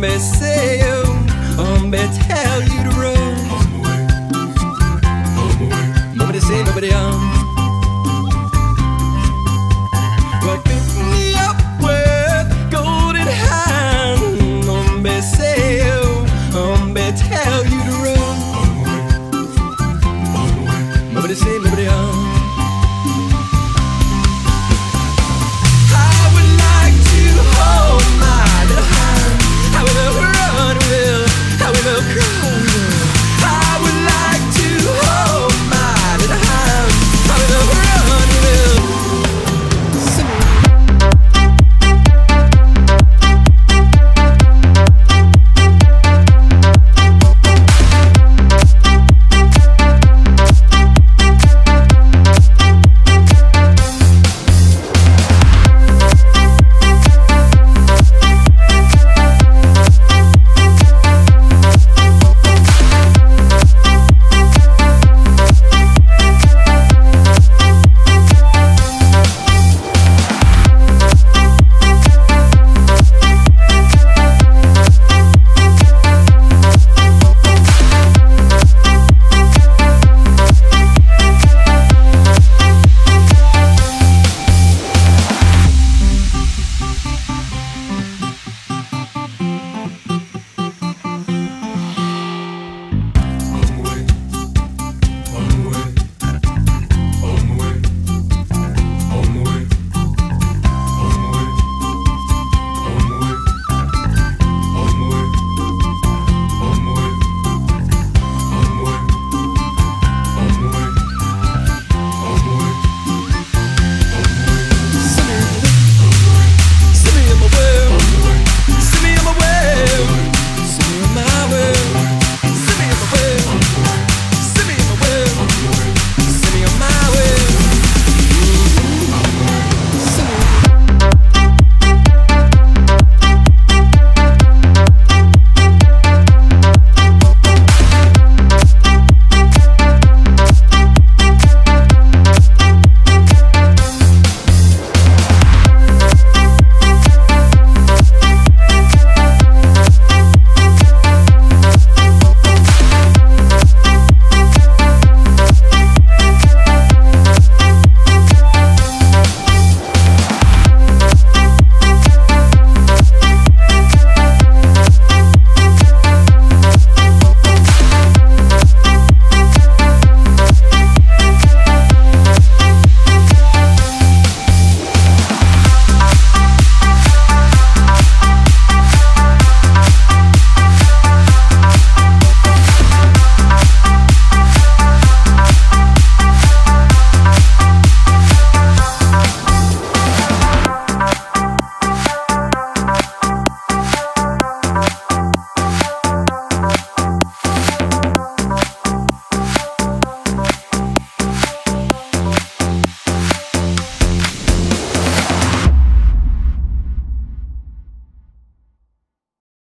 me say um, me tell you to run. Home away, home away. Nobody say, nobody on. Pick me up with golden um, tell you to run. Nobody say,